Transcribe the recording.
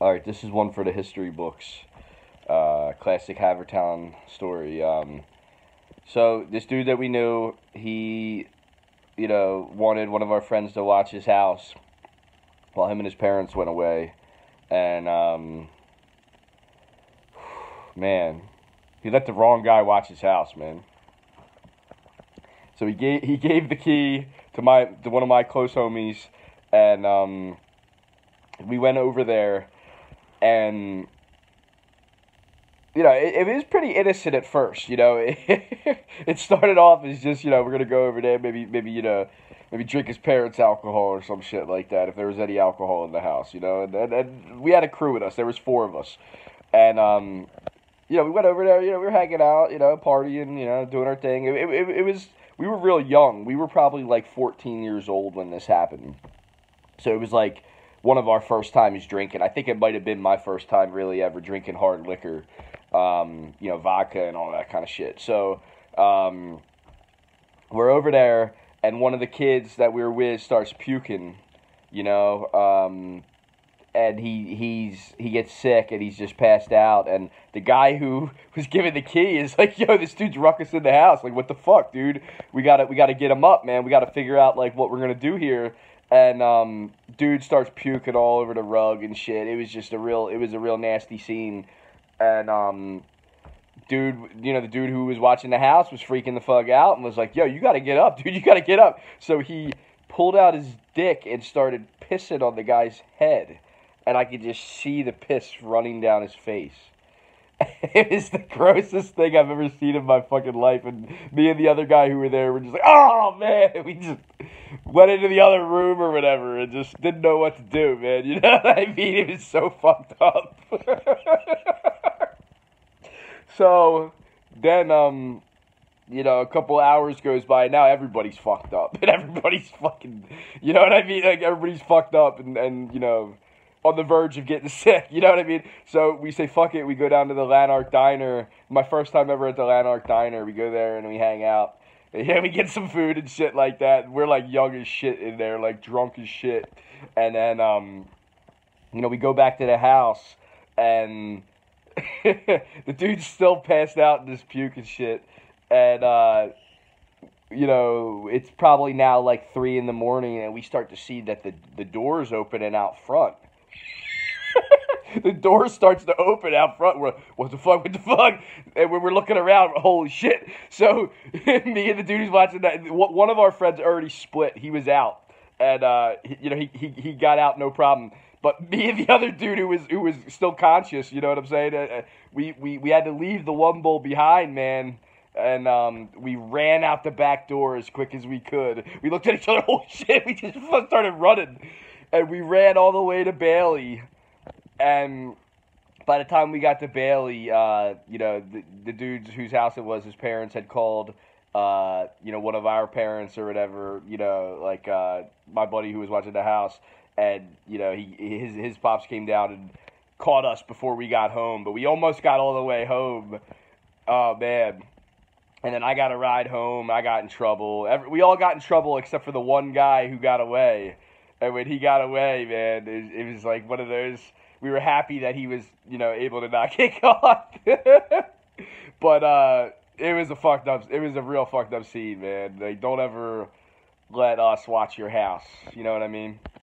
All right, this is one for the history books. Uh, classic Havertown story. Um, so this dude that we knew, he, you know, wanted one of our friends to watch his house while him and his parents went away, and um, man, he let the wrong guy watch his house, man. So he gave he gave the key to my to one of my close homies, and um, we went over there and you know, it, it, was pretty innocent at first. You know, it, started off as just you know we're gonna go over there, maybe maybe you know, maybe drink his parents' alcohol or some shit like that if there was any alcohol in the house. You know, and, and, and we had a crew with us. There was four of us, and um, you know, we went over there. You know, we were hanging out. You know, partying. You know, doing our thing. It, it, it was we were real young. We were probably like 14 years old when this happened. So it was like one of our first times drinking. I think it might have been my first time really ever drinking hard liquor, um, you know, vodka and all that kind of shit. So um, we're over there, and one of the kids that we were with starts puking, you know, um, and he he's he gets sick and he's just passed out. And the guy who was giving the key is like, "Yo, this dude's ruckus in the house. Like, what the fuck, dude? We gotta we gotta get him up, man. We gotta figure out like what we're gonna do here." And um, dude starts puking all over the rug and shit. It was just a real, it was a real nasty scene, and um, dude, you know, the dude who was watching the house was freaking the fuck out and was like, "Yo, you got to get up, dude. You got to get up." So he pulled out his dick and started pissing on the guy's head, and I could just see the piss running down his face. it was the grossest thing I've ever seen in my fucking life. And me and the other guy who were there were just like, oh man, we just went into the other room or whatever and just didn't know what to do, man. You know what I mean? It was so fucked up. so then, um, you know, a couple hours goes by. Now everybody's fucked up, and everybody's fucking, you know what I mean? Like everybody's fucked up, and and you know on the verge of getting sick. You know what I mean? So we say, fuck it. We go down to the Llanerch Diner. My first time ever at the Llanerch Diner. We go there and we hang out. Yeah, we get some food and shit like that. We're like young as shit in there, like drunk as shit. And then, um, you know, we go back to the house and the dude's still passed out in this puke and shit. And, uh, you know, it's probably now like three in the morning, and we start to see that the the doors opening out front the door starts to open out front. We're like, what the fuck? What the fuck? And we're looking around, holy shit! So me and the dude who's watching that, one of our friends already split. He was out, and uh, you know he, he he got out no problem. But me and the other dude who was who was still conscious, you know what I'm saying? Uh, uh we, we we had to leave the one bull behind, man and um, we ran out the back door as quick as we could. We looked at each other, oh shit, we just started running. And we ran all the way to Bailey and by the time we got to Bailey, uh, you know, the, the dudes whose house it was, his parents had called, uh, you know, one of our parents or whatever, you know, like uh, my buddy who was watching the house, and you know, he his his pops came down and caught us before we got home, but we almost got all the way home. Oh man. And then I got a ride home. I got in trouble. Every, we all got in trouble except for the one guy who got away. And when he got away, man, it, it was like one of those we were happy that he was, you know, able to not get caught. but uh, it was a fucked up. It was a real fucked up scene, man. Like, don't ever let us watch your house. You know what I mean?